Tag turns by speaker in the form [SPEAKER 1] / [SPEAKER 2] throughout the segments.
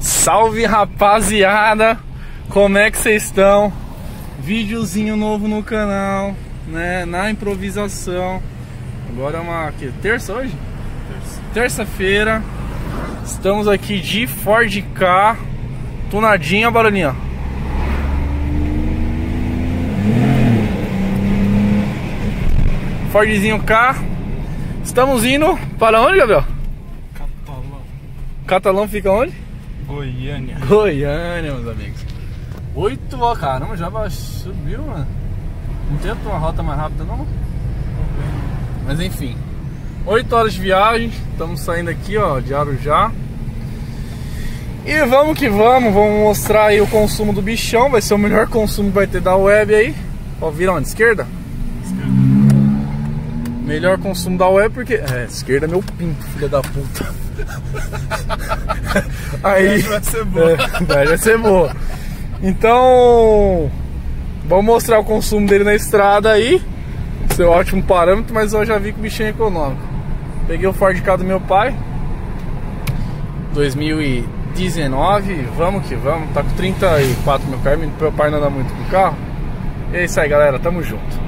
[SPEAKER 1] Salve rapaziada! Como é que vocês estão? Videozinho novo no canal, né? Na improvisação. Agora é uma que, terça hoje? Terça-feira. Estamos aqui de Ford K, tunadinha, barulhinha. Fordzinho K. Estamos indo para onde, Gabriel?
[SPEAKER 2] Catalão.
[SPEAKER 1] Fica onde?
[SPEAKER 2] Goiânia.
[SPEAKER 1] Goiânia, meus amigos. Oito, ó, caramba, já subiu, mano. Não tenta uma rota mais rápida, não? Mas enfim. 8 horas de viagem, estamos saindo aqui, ó, de Arujá. E vamos que vamos, vamos mostrar aí o consumo do bichão, vai ser o melhor consumo que vai ter da web aí. Ó, vira onde? Esquerda? Melhor consumo da web porque. É, esquerda é meu pinto, filha da puta. Aí.
[SPEAKER 2] Vai ser boa.
[SPEAKER 1] É, vai ser boa. Então. Vamos mostrar o consumo dele na estrada aí. Seu ótimo parâmetro, mas eu já vi que o bichinho é econômico. Peguei o Ford K do meu pai. 2019. Vamos que vamos. Tá com 34 mil km. Meu pai não anda muito com o carro. E é isso aí, galera. Tamo junto.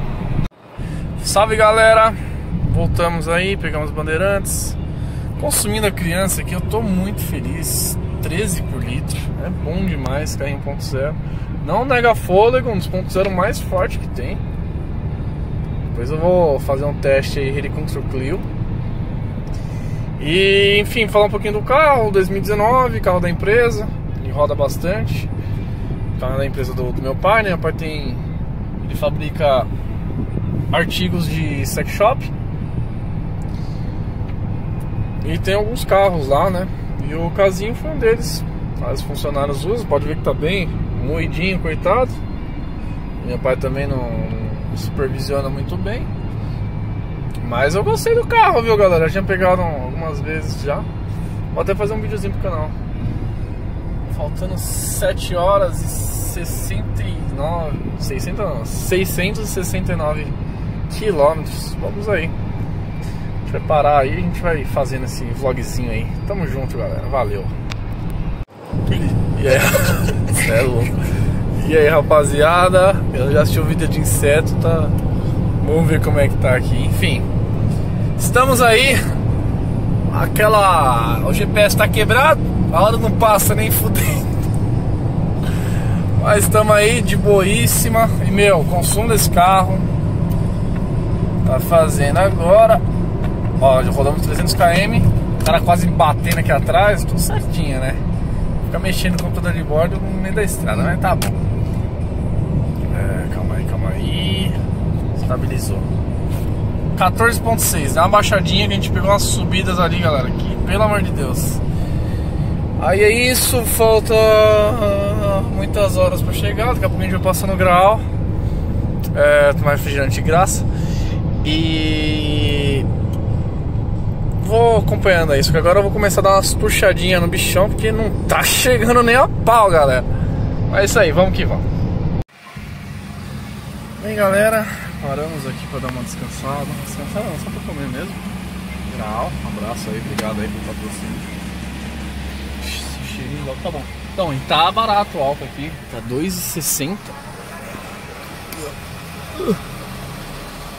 [SPEAKER 1] Salve galera, voltamos aí, pegamos bandeirantes. Consumindo a criança aqui, eu tô muito feliz. 13 por litro, é bom demais carro 1.0. Não nega fôlego, um dos 1.0 mais forte que tem. Depois eu vou fazer um teste aí ele contra o Clio. E enfim, falar um pouquinho do carro, 2019, carro da empresa, ele roda bastante. Carro da empresa do, do meu pai, né? Meu pai tem. Ele fabrica artigos de sex shop. E tem alguns carros lá, né? E o casinho foi um deles. Os funcionários usam, pode ver que tá bem moidinho, coitado. Meu pai também não, supervisiona muito bem. Mas eu gostei do carro, viu, galera? Já pegado algumas vezes já. Vou até fazer um videozinho pro canal. Faltando 7 horas e 69. 600 não, 669 quilômetros. Vamos aí. A gente vai parar aí, a gente vai fazendo esse vlogzinho aí. Tamo junto, galera. Valeu. E aí, é louco. E aí, rapaziada, eu já assisti o vídeo de inseto, tá? Vamos ver como é que tá aqui. Enfim, estamos aí. Aquela. O GPS tá quebrado, a hora não passa nem fudendo. Mas estamos aí de boíssima. E meu, consumo desse carro tá fazendo agora. Ó, já rodamos 300 km. O cara quase batendo aqui atrás, tudo certinho, né? Fica mexendo no computador de bordo no meio da estrada, mas tá bom. É, calma aí, calma aí. Estabilizou. 14.6, dá uma baixadinha que a gente pegou umas subidas ali, galera. Que pelo amor de Deus. Aí é isso, falta uh, muitas horas pra chegar. Daqui a pouco a gente vai passando o grau. É, tomar refrigerante de graça. E vou acompanhando isso, que agora eu vou começar a dar umas puxadinhas no bichão, porque não tá chegando nem a pau, galera. Mas é isso aí, vamos que vamos. Bem, galera, paramos aqui para dar uma descansada. Descansada não, só para comer mesmo. Grau, um abraço aí, obrigado aí pelo patrocínio. Cheirinho logo tá bom. Então, e tá barato o álcool aqui, tá 2,60.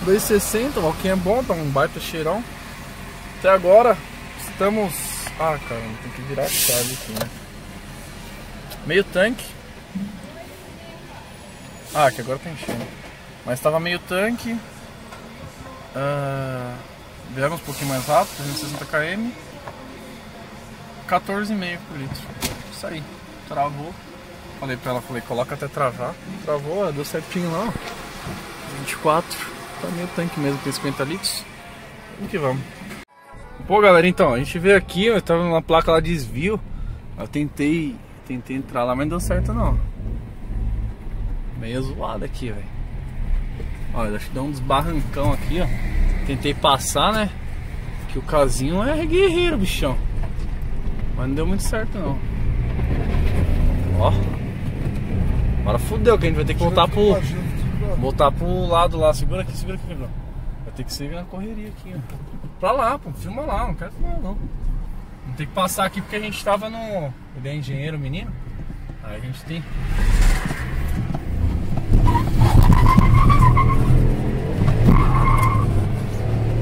[SPEAKER 1] 2,60, o álcool é bom, tá um baita cheirão. Até agora estamos. Ah, cara, tem que virar a chave aqui, né? Meio tanque. Ah, que agora tá enchendo. Mas tava meio tanque. Uh, viemos um pouquinho mais rápido, 360 km. 14,5 por litro. Isso aí. Travou. Falei pra ela, falei, coloca até travar. Travou, deu certinho lá. 24. Tá meio tanque mesmo, tem 50 litros. Vamos que vamos. Pô, galera, então, a gente veio aqui, eu tava numa placa lá de desvio. Eu tentei, tentei entrar lá, mas não deu certo não. Meio zoado aqui, velho. Olha, acho que deu uns barrancão aqui, ó. Tentei passar, né? Que o casinho é guerreiro, bichão. Mas não deu muito certo não. Ó. Agora fudeu, que a gente vai ter que voltar pro. Voltar pro lado lá. Segura aqui, segura aqui, Gabriel. Ter que seguir na correria aqui, ó. Pra lá, pô, filma lá, não quero filmar não. Tem que passar aqui porque a gente tava no. Ele é engenheiro, menino. Aí a gente tem.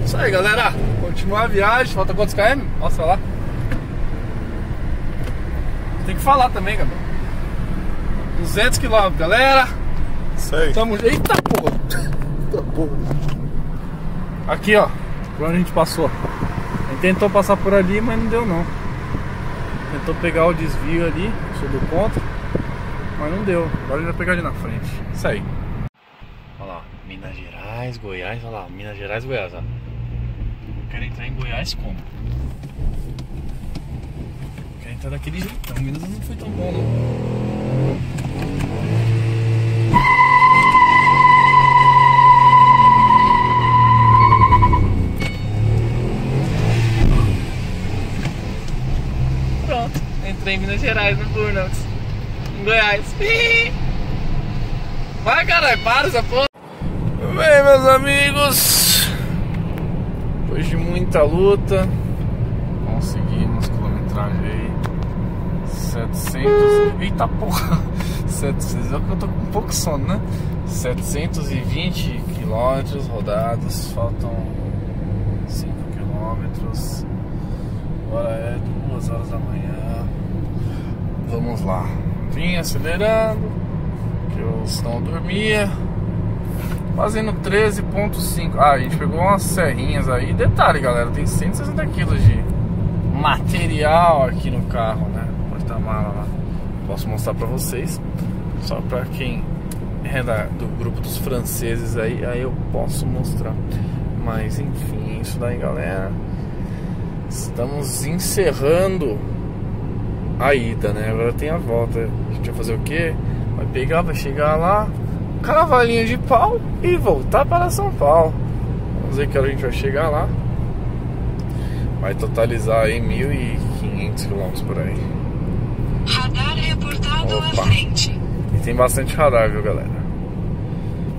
[SPEAKER 1] Isso aí, galera. Continuar a viagem. Falta quantos km? Mostra lá. Tem que falar também, Gabriel. 200 km, galera.
[SPEAKER 2] Isso aí.
[SPEAKER 1] Tamo. Eita porra! Eita porra! Aqui, ó. Por onde a gente passou. A gente tentou passar por ali, mas não deu não. Tentou pegar o desvio ali, sou do contra, mas não deu. Agora gente vai pegar ali na frente. Isso aí. Olha lá, Minas Gerais, Goiás, olha lá, Minas Gerais, Goiás, ó. Quero entrar em Goiás como? Quero entrar daquele jeitão. Minas não foi tão bom não. Gerais, no Burnout. Em Goiás. Vai, caralho, para essa porra. Bem, meus amigos, depois de muita luta, conseguimos quilometragem aí. 700. Eita porra! 700. Eu tô com um pouco sono, né? 720 quilômetros rodados, faltam 5 quilômetros. Agora é 2 horas da manhã. Vamos lá. Vim acelerando, que eu não dormia. Fazendo 13.5. Ah, a gente pegou umas serrinhas aí. Detalhe, galera, tem 160 quilos de material aqui no carro, né? Porta-mala lá. Posso mostrar pra vocês. Só pra quem é da, do grupo dos franceses aí, aí eu posso mostrar. Mas enfim, é isso daí, galera. Estamos encerrando a ida, né? Agora tem a volta. A gente vai fazer o quê? Vai pegar, vai chegar lá, cavalinho de pau e voltar para São Paulo. Vamos ver que hora a gente vai chegar lá. Vai totalizar aí 1.500 km por aí.
[SPEAKER 3] Radar reportado
[SPEAKER 1] Opa.
[SPEAKER 3] à frente.
[SPEAKER 1] E tem bastante radar, viu, galera?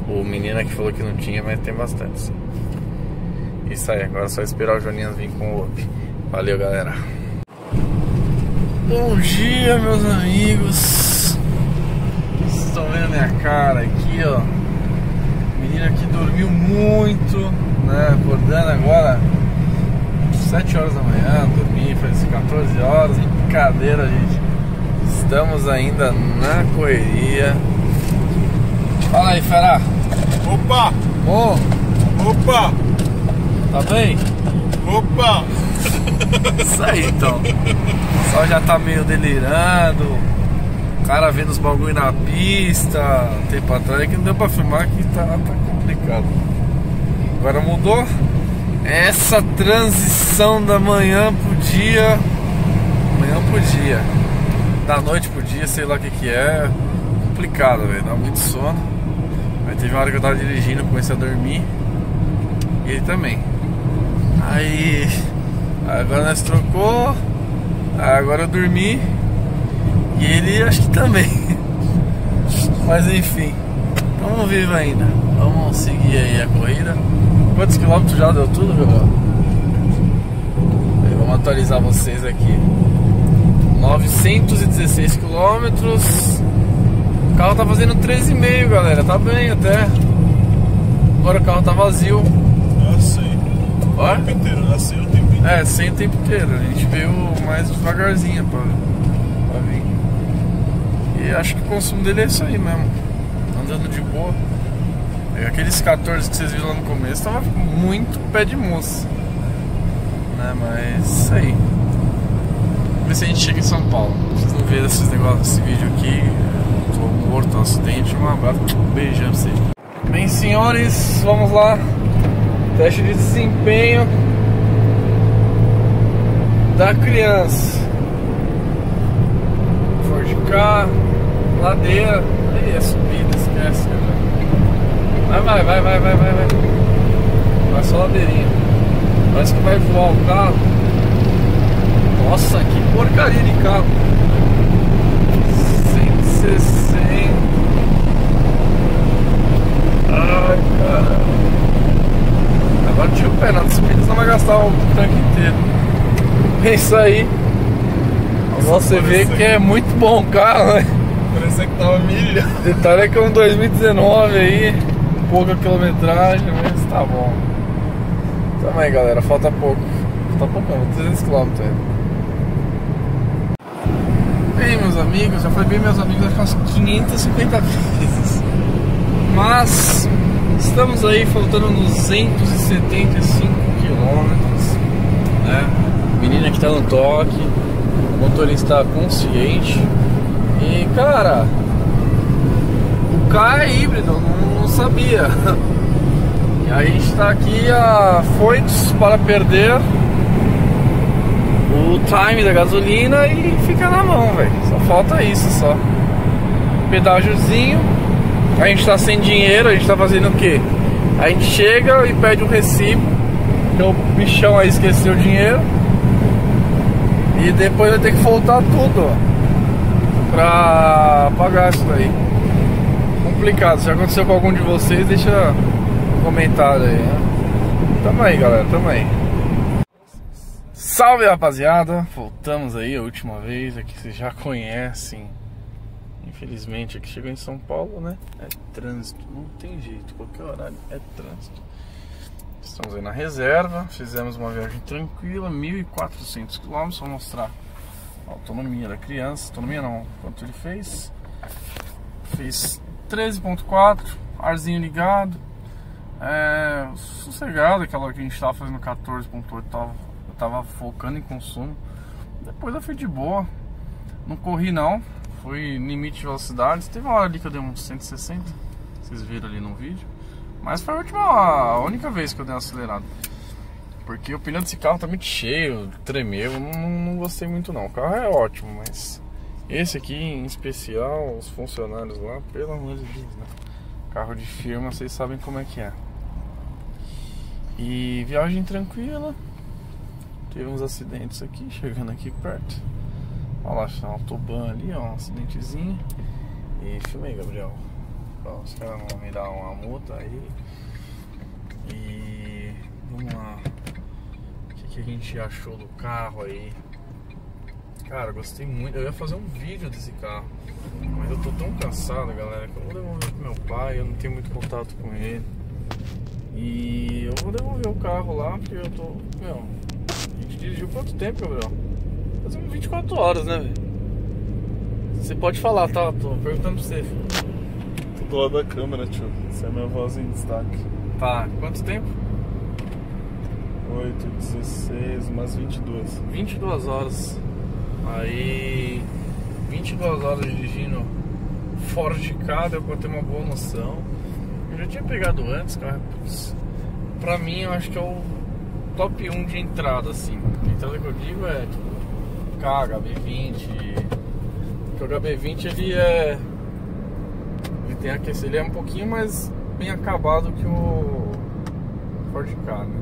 [SPEAKER 1] O menino aqui falou que não tinha, mas tem bastante, sim. Isso aí, agora é só esperar o Joninhas vir com o UP. Valeu, galera. Bom dia, meus amigos. Vocês estão vendo minha cara aqui, ó. Menina que dormiu muito, né? Acordando agora 7 horas da manhã, dormi, faz 14 horas, brincadeira, gente. Estamos ainda na correria. Fala aí, Fera.
[SPEAKER 2] Opa!
[SPEAKER 1] Ô,
[SPEAKER 2] Opa!
[SPEAKER 1] tá bem?
[SPEAKER 2] Opa!
[SPEAKER 1] Isso aí então. O sol já tá meio delirando. O cara vendo os bagulho na pista. Um tempo atrás que não deu pra filmar que tá, tá complicado. Agora mudou. Essa transição da manhã pro dia. Manhã pro dia. Da noite pro dia, sei lá o que que é. Complicado, velho. Dá muito sono. Aí teve uma hora que eu tava dirigindo, comecei a dormir. E ele também. Aí agora nós trocou. Agora eu dormi. E ele acho que também. Mas enfim. Vamos vivo ainda. Vamos seguir aí a corrida. Quantos quilômetros já deu tudo, Gabriel? Aí, Vamos atualizar vocês aqui. 916 quilômetros. O carro tá fazendo 13,5, galera. Tá bem até. Agora o carro tá vazio.
[SPEAKER 2] Assim.
[SPEAKER 1] Ó.
[SPEAKER 2] O tempo inteiro, o tempo inteiro.
[SPEAKER 1] É, sem o tempo inteiro. A gente veio mais devagarzinho pra, pra vir. E acho que o consumo dele é isso aí mesmo. Andando de boa. Aqueles 14 que vocês viram lá no começo tava muito pé de moça. Né, mas isso aí. Vamos ver se a gente chega em São Paulo. Vocês não viram esses negócios desse vídeo aqui. Tô morto no acidente. Um abraço. Um beijão pra vocês. Bem, senhores, vamos lá. Teste de desempenho da criança. Ford K, ladeira. Aí é subida, esquece, cara. Vai, vai, vai, vai, vai, vai, vai. Vai só ladeirinha. Parece que vai voar o carro. Nossa, que porcaria de carro. 160. Ai, cara. Agora tira o pé na subida, senão vai gastar o tanque inteiro. É isso aí. Você vê que é muito bom o carro, né?
[SPEAKER 2] Parecia que tava milha.
[SPEAKER 1] Detalhe é que é um 2019 aí, pouca quilometragem, mas tá bom. Também galera, falta pouco. Falta pouco não, 300 km ainda. Bem meus amigos, já falei bem meus amigos acho que umas 550 vezes. Mas estamos aí faltando 275 quilômetros, né? Menina que tá no toque, motorista consciente. E cara, o carro é híbrido, não, não sabia. E a gente tá aqui a foitos para perder o time da gasolina e fica na mão, velho. Só falta isso só. Pedágiozinho. A gente tá sem dinheiro, a gente tá fazendo o quê? A gente chega e pede um recibo. Que o bichão aí esqueceu o dinheiro. E depois vai ter que voltar tudo, ó. Pra pagar isso daí. Complicado. Se aconteceu com algum de vocês, deixa um comentário aí, né? Tamo aí, galera, tamo aí. Salve rapaziada, voltamos aí a última vez, aqui vocês já conhecem. Infelizmente aqui chegou em São Paulo, né? É trânsito, não tem jeito, qualquer horário é trânsito. Estamos aí na reserva, fizemos uma viagem tranquila, 1.400 km, vou mostrar a autonomia da criança, autonomia não, quanto ele fez. Fiz 13.4, arzinho ligado, é, sossegado, aquela que a gente estava fazendo 14.8, tava, eu tava focando em consumo. Depois eu fui de boa, não corri não, fui limite de velocidade. Teve uma hora ali que eu dei uns 160, vocês viram ali no vídeo. Mas foi a última, a única vez que eu dei uma acelerada. Porque o pneu desse carro tá muito cheio, tremeu, não, não gostei muito não. O carro é ótimo, mas esse aqui em especial, os funcionários lá, pelo amor de Deus, né? Carro de firma, vocês sabem como é que é. E viagem tranquila. Teve uns acidentes aqui, chegando aqui perto. Olha lá, tem um autobahn ali, ó, um acidentezinho. E filmei, Gabriel. Ó, os caras vão me dar uma multa aí. E vamos lá. O que, que a gente achou do carro aí? Cara, gostei muito. Eu ia fazer um vídeo desse carro. Mas eu tô tão cansado, galera, que eu vou devolver pro meu pai. Eu não tenho muito contato com ele. E eu vou devolver o carro lá, porque eu tô. Meu, a gente dirigiu quanto tempo, Gabriel? Fazendo 24 horas, né, velho? Você pode falar, tá? Tô perguntando pra você. filho.
[SPEAKER 2] Do lado da câmera, tio. Essa é a minha voz em destaque.
[SPEAKER 1] Tá, quanto tempo?
[SPEAKER 2] 8, 16, umas 22.
[SPEAKER 1] 22 horas. Aí. 22 horas dirigindo fora de casa, eu ter uma boa noção. Eu já tinha pegado antes, cara. Pra mim, eu acho que é o top 1 de entrada, assim. A entrada que eu digo é tipo K, HB20. Porque o HB20 ele é. Tem aquecido, ele é um pouquinho mais bem acabado que o Ford K, né?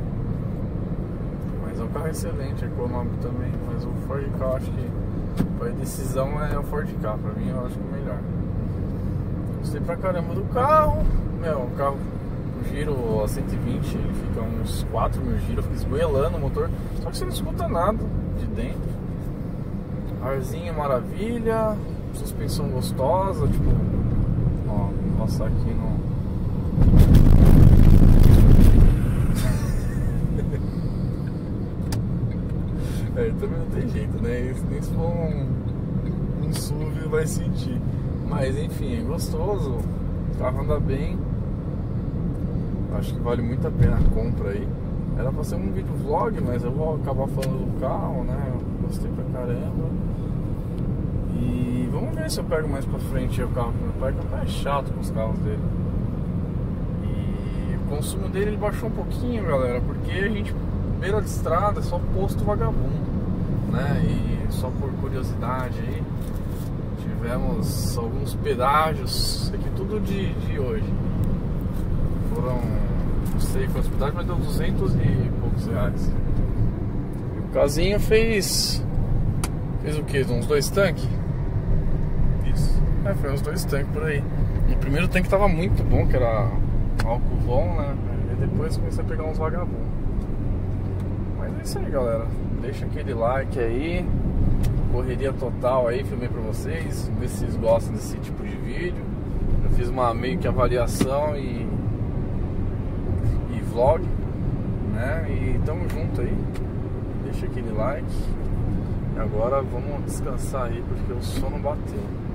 [SPEAKER 1] Mas é um carro excelente, econômico também. Mas o Ford K eu acho que a decisão é o Ford K, pra mim eu acho que é o melhor. Gostei pra caramba do carro. Meu, o carro, giro a 120, ele fica uns 4 mil giros, fica esgoelando o motor. Só que você não escuta nada de dentro. Arzinho maravilha, suspensão gostosa, tipo. Passar aqui no. É, também não tem jeito, né? Nem se for um, um SUV vai sentir. Mas enfim, é gostoso. O carro anda bem. Acho que vale muito a pena a compra aí. Era pra ser um vídeo vlog, mas eu vou acabar falando do carro, né? Gostei pra caramba. E vamos ver se eu pego mais pra frente o carro meu pai, que meu pai é chato com os carros dele. E o consumo dele ele baixou um pouquinho, galera, porque a gente beira de estrada é só posto vagabundo, né? E só por curiosidade aí, tivemos alguns pedágios, aqui tudo de, de hoje. Foram, não sei quantos pedágios, mas deu 200 e poucos reais. E o casinho fez, fez o que? Uns dois tanques? É, foi uns dois tanques por aí. O primeiro tanque tava muito bom, que era álcool bom, né? E depois comecei a pegar uns vagabundos. Mas é isso aí, galera. Deixa aquele like aí. correria total aí, filmei pra vocês, ver se vocês gostam desse tipo de vídeo. Eu fiz uma meio que avaliação e, e vlog, né? E tamo junto aí. Deixa aquele like. E agora vamos descansar aí porque o sono bateu.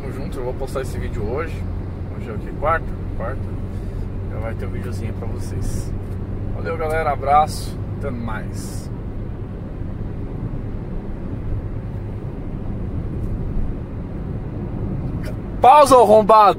[SPEAKER 1] Tamo junto, eu vou postar esse vídeo hoje. Hoje é o que? Quarta? Quarta. Já vai ter um videozinho pra vocês. Valeu galera, abraço, até mais. Pausa, arrombado!